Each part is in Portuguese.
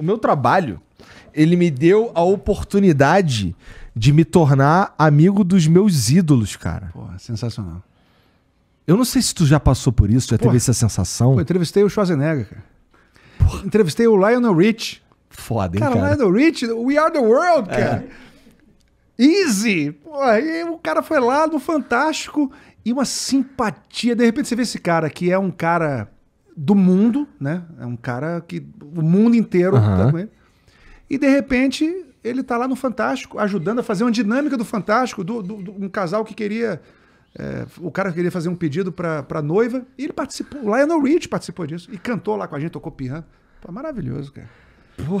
o meu trabalho, ele me deu a oportunidade de me tornar amigo dos meus ídolos, cara. Porra, sensacional. Eu não sei se tu já passou por isso, já Porra. teve essa sensação. Pô, entrevistei o Schwarzenegger, cara. Entrevistei o Lionel Rich. Foda, hein, Cara, cara? Lionel Rich, We Are the World, cara. Easy! Pô, aí o cara foi lá no Fantástico e uma simpatia. De repente você vê esse cara que é um cara do mundo, né? É um cara que o mundo inteiro Aham. tá com ele. E de repente ele tá lá no Fantástico, ajudando a fazer uma dinâmica do Fantástico, do, do- do- um casal que queria. é, o cara queria fazer um pedido pra, pra noiva e ele participou. O Lionel Rich participou disso e cantou lá com a gente, tocou piano. Pô, maravilhoso, cara.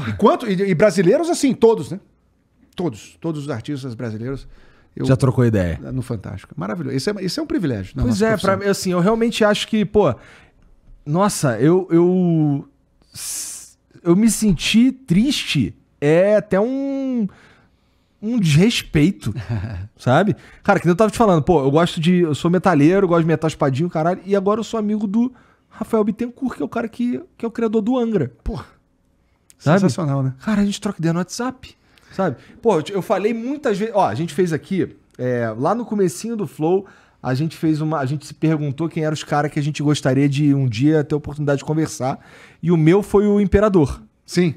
E, quanto, e, e brasileiros, assim, todos, né? Todos. Todos os artistas brasileiros. Eu, Já trocou ideia. No Fantástico. Maravilhoso. Isso é, isso é um privilégio. na Pois é, pra, assim, eu realmente acho que, pô. Nossa, eu. Eu, eu me senti triste. É até um. Um desrespeito. sabe? Cara, que nem eu tava te falando, pô, eu gosto de. Eu sou metalheiro, gosto de metal espadinho, caralho. E agora eu sou amigo do Rafael Bittencourt, que é o cara que, que é o criador do Angra. Porra. Sabe? Sensacional, né? Cara, a gente troca ideia no WhatsApp, sabe? Pô, eu falei muitas vezes. Ó, a gente fez aqui, é, lá no comecinho do Flow, a gente fez uma. A gente se perguntou quem eram os caras que a gente gostaria de um dia ter a oportunidade de conversar. E o meu foi o Imperador. Sim.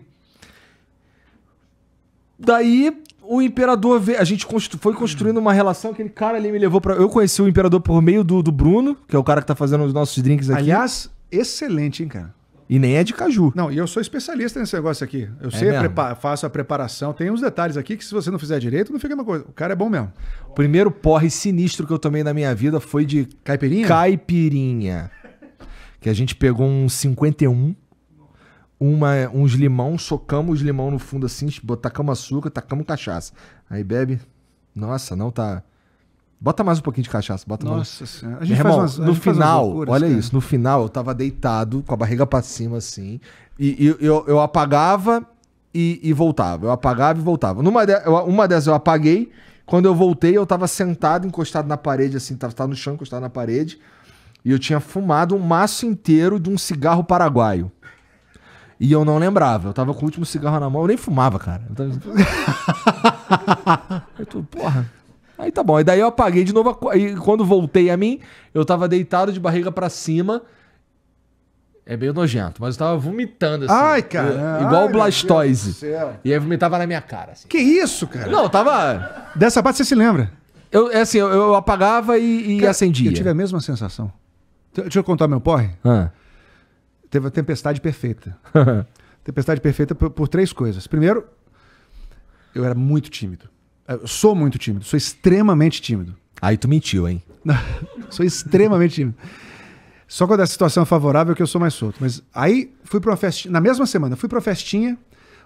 Daí o Imperador veio. A gente constru- foi construindo uma relação. Aquele cara ali me levou pra. Eu conheci o Imperador por meio do, do Bruno, que é o cara que tá fazendo os nossos drinks aqui. Aliás, excelente, hein, cara? E nem é de caju. Não, e eu sou especialista nesse negócio aqui. Eu sei, mesmo? prepa- faço a preparação. Tem uns detalhes aqui que se você não fizer direito, não fica uma coisa. O cara é bom mesmo. O primeiro porre sinistro que eu tomei na minha vida foi de Caipirinha? Caipirinha. Que a gente pegou um 51, uma, uns limão, socamos os limão no fundo assim, tacamos açúcar, tacamos cachaça. Aí bebe. Nossa, não tá. Bota mais um pouquinho de cachaça, bota mais. Nossa senhora. A gente irmão, umas, no final, loucuras, olha cara. isso, no final eu tava deitado, com a barriga pra cima assim, e, e eu, eu apagava e, e voltava. Eu apagava e voltava. Numa de, eu- uma dessas eu apaguei, quando eu voltei eu tava sentado, encostado na parede, assim, tava, tava no chão, encostado na parede, e eu tinha fumado um maço inteiro de um cigarro paraguaio. E eu não lembrava, eu tava com o último cigarro na mão, eu nem fumava, cara. Eu tava... Aí tu, porra. Aí tá bom. E daí eu apaguei de novo. a E quando voltei a mim, eu tava deitado de barriga pra cima. É meio nojento, mas eu tava vomitando assim. Ai, cara. Eu- Igual Ai, o Blastoise. E aí vomitava na minha cara, assim. Que isso, cara? Não, eu tava. Dessa parte você se lembra? Eu, é assim, eu, eu apagava e, e Cara, acendia. Eu tive a mesma sensação. Deixa eu contar meu porre. Ah. Teve a tempestade perfeita. tempestade perfeita por, por três coisas. Primeiro, eu era muito tímido. Eu sou muito tímido, sou extremamente tímido. Aí tu mentiu, hein? sou extremamente tímido. Só quando a situação é favorável que eu sou mais solto. Mas aí fui pra uma festinha. Na mesma semana, fui pra uma festinha.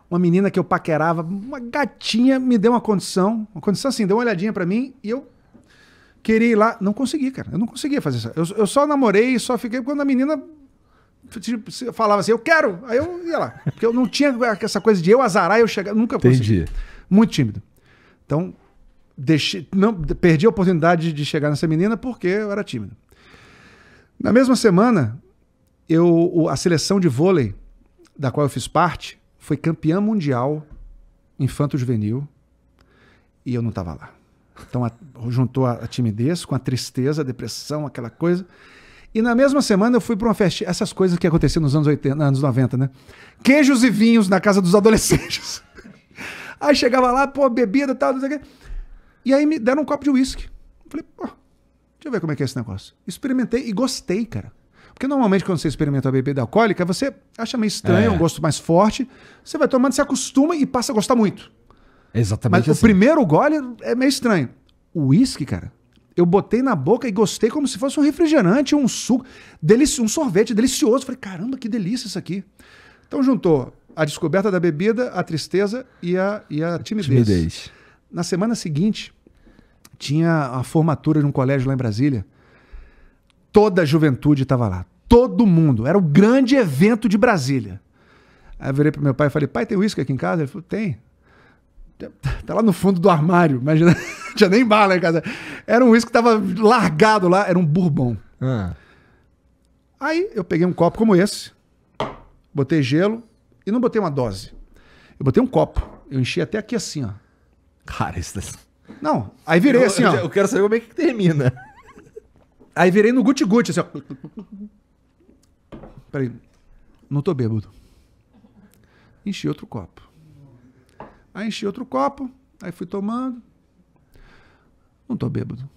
Uma menina que eu paquerava, uma gatinha, me deu uma condição. Uma condição assim, deu uma olhadinha pra mim e eu queria ir lá. Não consegui, cara. Eu não conseguia fazer isso. Eu, eu só namorei e só fiquei quando a menina tipo, falava assim, eu quero. Aí eu ia lá. Porque eu não tinha essa coisa de eu azarar e eu chegar. Nunca consegui. Entendi. Muito tímido. Então, deixei, não, perdi a oportunidade de chegar nessa menina porque eu era tímido. Na mesma semana, eu, a seleção de vôlei, da qual eu fiz parte, foi campeã mundial infanto-juvenil e eu não estava lá. Então, a- juntou a, a timidez com a tristeza, a depressão, aquela coisa. E na mesma semana eu fui para uma festa, essas coisas que aconteciam nos anos 80, anos 90, né? Queijos e vinhos na casa dos adolescentes. Aí chegava lá, pô, bebida e tal, não sei o quê. E aí me deram um copo de uísque. Falei, pô, deixa eu ver como é que é esse negócio. Experimentei e gostei, cara. Porque normalmente quando você experimenta a bebida alcoólica, você acha meio estranho, É. um gosto mais forte. Você vai tomando, se acostuma e passa a gostar muito. Exatamente Mas o assim. primeiro gole é meio estranho. O uísque, cara, eu botei na boca e gostei como se fosse um refrigerante, um suco, delici um sorvete delicioso. Falei, caramba, que delícia isso aqui. Então juntou a descoberta da bebida, a tristeza e a, e a timidez. Timidez. Na semana seguinte, tinha a formatura de um colégio lá em Brasília. Toda a juventude estava lá. Todo mundo. Era o grande evento de Brasília. Aí eu virei pro meu pai e falei, pai, tem uísque aqui em casa? Ele falou, tem. Tá lá no fundo do armário, imagina. Tinha nem bala em casa. Era um uísque que tava largado lá, era um bourbon. Ah. Aí eu peguei um copo como esse, botei gelo e não botei uma dose. Eu botei um copo. Eu enchi até aqui assim, ó. Cara, isso... Não, aí virei assim, eu, ó. Eu quero saber como é que termina. Aí virei no guti-guti, assim, ó. Peraí. Não tô bêbado. Enchi outro copo. Aí enchi outro copo, aí fui tomando. Não tô bêbado.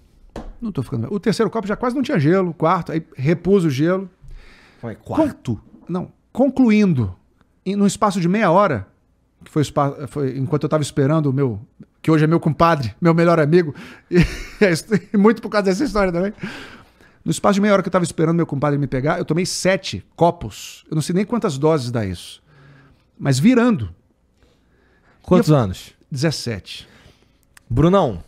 Não tô ficando bêbado. O terceiro copo já quase não tinha gelo. Quarto, aí repus o gelo. Foi quarto? Não. Concluindo, em, num espaço de meia hora, que foi, foi enquanto eu estava esperando o meu, que hoje é meu compadre, meu melhor amigo, e, e muito por causa dessa história também. No espaço de meia hora que eu estava esperando meu compadre me pegar, eu tomei sete copos. Eu não sei nem quantas doses dá isso. Mas virando, Quantos anos? 17. Brunão,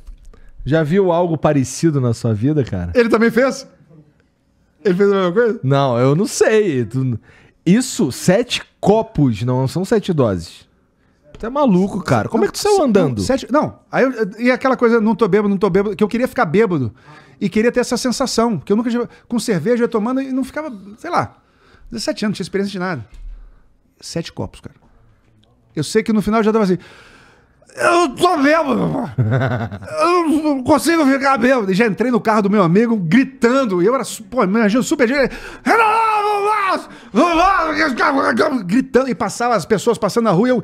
já viu algo parecido na sua vida, cara? Ele também fez? Ele fez a mesma coisa? Não, eu não sei. Isso, sete copos, não são sete doses. Tu é maluco, cara. Como é que tu saiu Não, andando? sete- não, aí eu- e aquela coisa, não tô bêbado, não tô bêbado, que eu queria ficar bêbado e queria ter essa sensação, que eu nunca tive, com cerveja eu ia tomando e não ficava, sei lá, 17 anos, não tinha experiência de nada. Sete copos, cara. Eu sei que no final eu já tava assim, eu tô bêbado, eu não consigo ficar bêbado. E já entrei no carro do meu amigo gritando, e eu era, pô, imagina, super gente, gritando, e passava as pessoas passando na rua e eu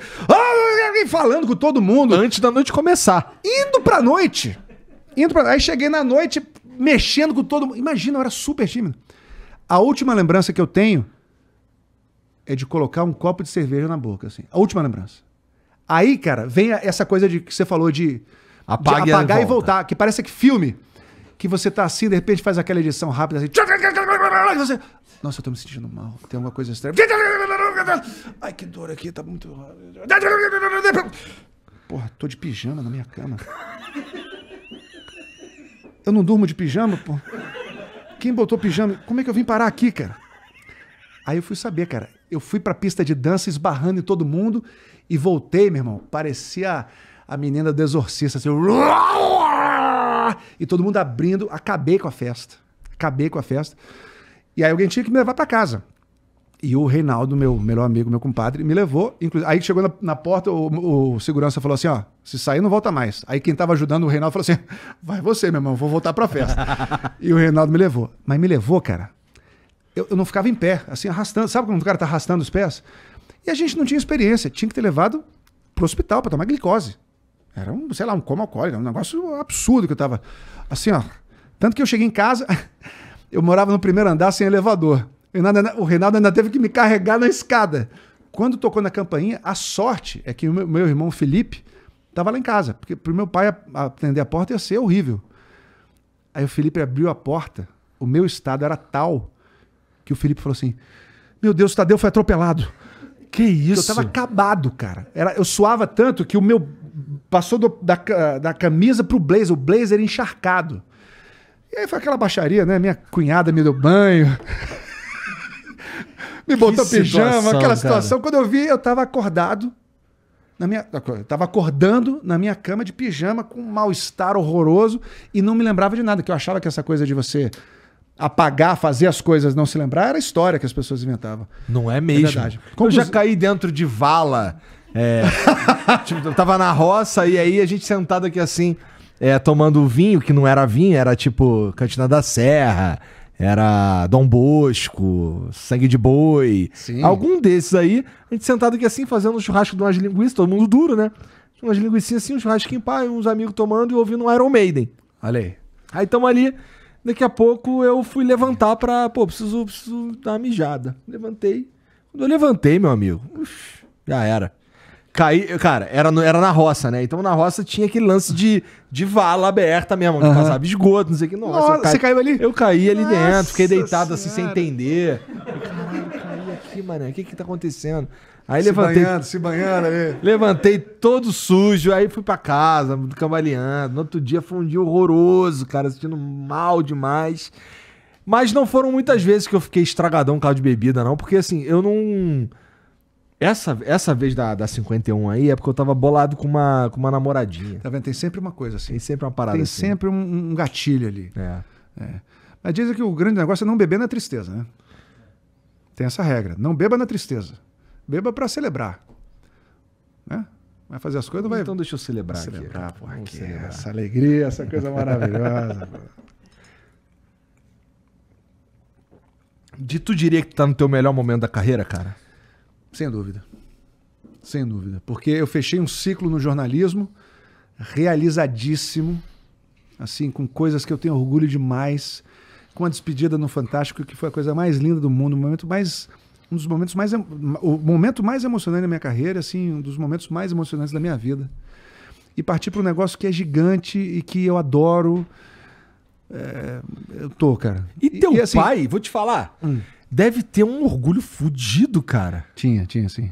e falando com todo mundo Antes da noite começar. indo pra noite. Indo pra... Aí cheguei na noite mexendo com todo mundo. Imagina, eu era super tímido. A última lembrança que eu tenho é de colocar um copo de cerveja na boca, assim. A última lembrança. Aí, cara, vem essa coisa de que você falou de, Apague de e apagar e, volta. voltar, que parece que filme, que você tá assim, de repente faz aquela edição rápida assim. e Você... Nossa, eu tô me sentindo mal. Tem alguma coisa estranha. Ai, que dor aqui, tá muito. Porra, tô de pijama na minha cama. Eu não durmo de pijama, pô. Quem botou pijama? Como é que eu vim parar aqui, cara? Aí eu fui saber, cara. Eu fui pra pista de dança esbarrando em todo mundo e voltei, meu irmão. Parecia a menina do exorcista, assim. E todo mundo abrindo. Acabei com a festa. Acabei com a festa. E aí alguém tinha que me levar pra casa. E o Reinaldo, meu melhor amigo, meu compadre, me levou. Aí chegou na, na porta, o, o segurança falou assim: ó, se sair, não volta mais. Aí quem tava ajudando o Reinaldo falou assim: vai você, meu irmão, vou voltar pra festa. e o Reinaldo me levou. Mas me levou, cara. Eu, eu não ficava em pé, assim, arrastando. Sabe quando o cara tá arrastando os pés? E a gente não tinha experiência. Tinha que ter levado pro hospital pra tomar glicose. Era um, sei lá, um coma alcoólico, um negócio absurdo que eu tava. Assim, ó. Tanto que eu cheguei em casa, eu morava no primeiro andar sem elevador. O Reinaldo, ainda- o teve que me carregar na escada. Quando tocou na campainha, a sorte é que o meu, irmão Felipe estava lá em casa. Porque pro meu pai atender a porta ia ser horrível. Aí o Felipe abriu a porta, o meu estado era tal que o Felipe falou assim: Meu Deus, o Tadeu foi atropelado. Que isso? Eu tava acabado, cara. Era, eu suava tanto que o meu. Passou do- da, da camisa pro blazer, o blazer encharcado. E aí foi aquela baixaria, né? Minha cunhada me deu banho. me botou pijama, situação, aquela cara. situação. Quando eu vi, eu tava acordado. Na minha, eu tava acordando na minha cama de pijama com um mal-estar horroroso e não me lembrava de nada, que eu achava que essa coisa de você apagar, fazer as coisas não se lembrar era história que as pessoas inventavam. Não é mesmo. verdade. eu já caí dentro de vala. É, tipo, eu tava na roça e aí a gente sentado aqui assim, é, tomando vinho, que não era vinho, era tipo Cantina da Serra, era Dom Bosco, Sangue de Boi. Sim. Algum desses aí, a gente sentado aqui assim, fazendo um churrasco de umas linguiças, todo mundo duro, né? Umas linguiçinhas assim, um churrasquinho, e uns amigos tomando e ouvindo um Iron Maiden. Olha aí. Aí tamo ali, daqui a pouco eu fui levantar pra. Pô, preciso, preciso dar uma mijada. Levantei. Quando eu levantei, meu amigo, ux, já era. Caí, cara, era, no- era na roça, né? Então na roça tinha aquele lance de, de vala aberta mesmo, onde Aham. passava esgoto, não sei o que. Nossa, Nossa, caí- você caiu ali? Eu caí ali Nossa dentro, fiquei deitado assim sem Senhora. entender. Caralho, caí aqui, mano. O que que tá acontecendo? Aí Se levantei. banhando, se banhando ali. Levantei todo sujo, aí fui pra casa, cambaleando. No outro dia foi um dia horroroso, cara, sentindo mal demais. Mas não foram muitas vezes que eu fiquei estragadão com carro de bebida, não, porque assim, eu não. Essa, essa vez da, da 51 aí é porque eu tava bolado com uma, com uma namoradinha. Tá vendo? Tem sempre uma coisa assim. Tem sempre uma parada Tem assim. sempre um, um gatilho ali. É. É. Mas dizem que o grande negócio é não beber na tristeza, né? Tem essa regra. Não beba na tristeza. Beba pra celebrar. Né? Vai fazer as coisas, não vai Então deixa eu celebrar, celebrar, aqui. porra, Vamos que celebrar. essa alegria, essa coisa maravilhosa. De tu diria que tu tá no teu melhor momento da carreira, cara? Sem dúvida. Sem dúvida. Porque eu fechei um ciclo no jornalismo realizadíssimo, assim, com coisas que eu tenho orgulho demais, com a despedida no Fantástico, que foi a coisa mais linda do mundo, o momento mais um dos momentos mais o momento mais emocionante da minha carreira, assim, um dos momentos mais emocionantes da minha vida. E partir para um negócio que é gigante e que eu adoro. É, eu tô, cara. E teu assim, pai, vou te falar, Hum. Deve ter um orgulho fudido, cara. Tinha, tinha, sim.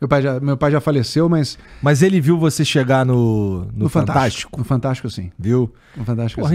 Meu pai já, meu pai já faleceu, mas Mas ele viu você chegar no, no, no Fantástico, No Fantástico, sim. viu? No Fantástico, Porra, sim.